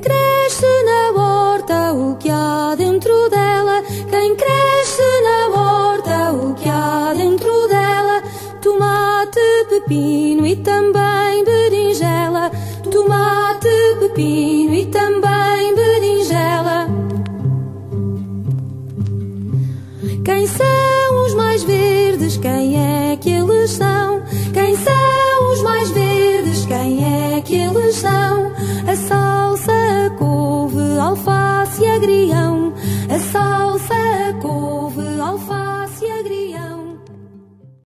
cresce na horta, o que há dentro dela. Quem cresce na horta, o que há dentro dela. Tomate, pepino e também berinjela. Tomate, pepino e também berinjela. Quem são os mais verdes? Quem é que eles são? Quem são os mais verdes? Quem é que eles são? A